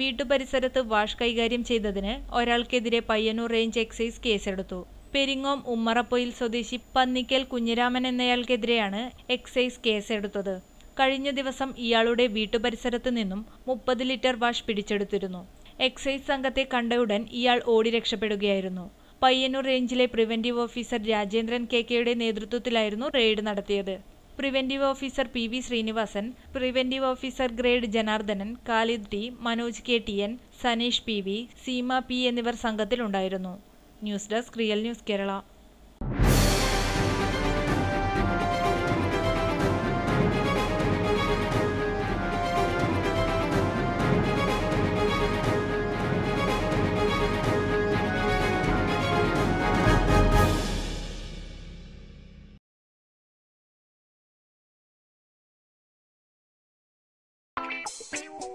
വീട്ടുപരിസരത്ത് wash കൈകാര്യം ചെയ്തതിന് ഒരാൾക്കെതിരെ Payyanur range excise കേസെടുത്തു. പെരിങ്ങോം ഉമ്മറപ്പൊയിൽ സ്വദേശി പന്നിക്കൽ കുഞ്ഞിരാമൻ എന്നയാൾക്കെതിരെയാണ് എക്സൈസ് കേസെടുത്തത്. കഴിഞ്ഞ ദിവസം ഇയാളുടെ വീട്ടുപരിസരത്ത് നിന്നും മുപ്പത് ലിറ്റർ വാഷ് പിടിച്ചെടുത്തിരുന്നു. എക്സൈസ് സംഘത്തെ കണ്ടയുടൻ ഇയാൾ ഓടി രക്ഷപ്പെടുകയായിരുന്നു. പയ്യന്നൂർ റേഞ്ചിലെ പ്രിവന്റീവ് ഓഫീസർ രാജേന്ദ്രൻ കെ കെയുടെ നേതൃത്വത്തിലായിരുന്നു റെയ്ഡ് നടത്തിയത്. Preventive officer P V Srinivasan preventive officer grade Janardhanan Khalid T Manoj K T N Saneesh P V Seema P എന്നിവർ സംഘത്തിലുണ്ടായിരുന്നു. News desk real news Kerala. Música